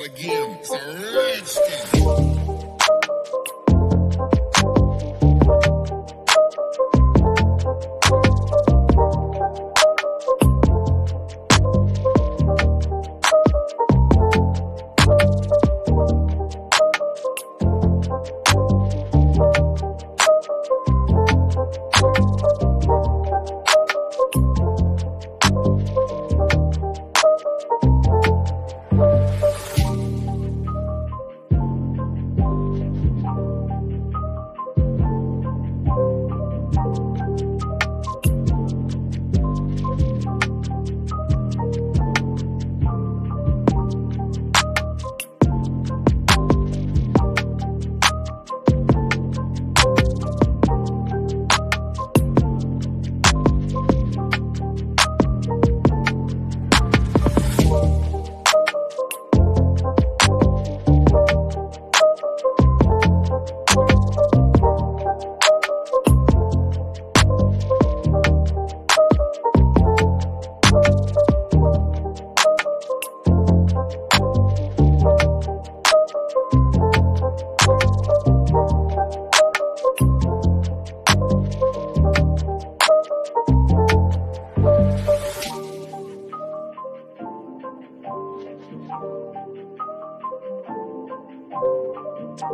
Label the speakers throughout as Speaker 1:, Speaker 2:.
Speaker 1: not a game, it's a rich It's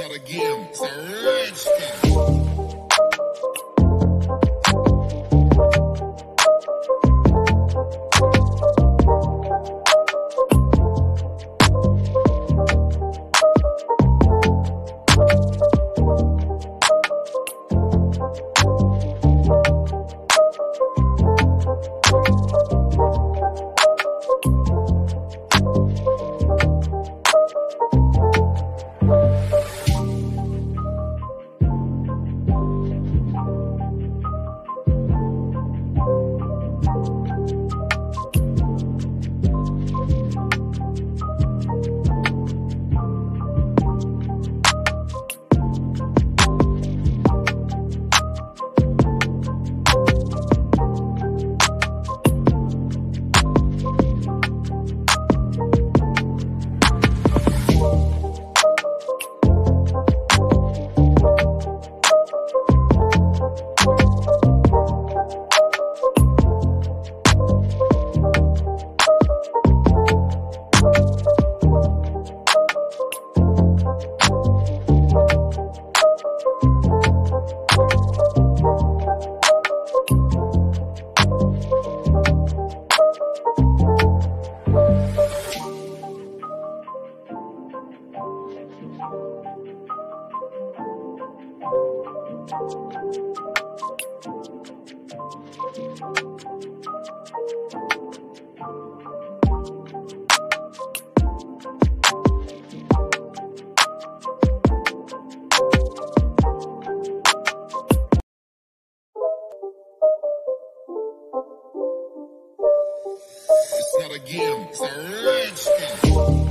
Speaker 1: not a game, it's a rich thing. It's not a game, it's a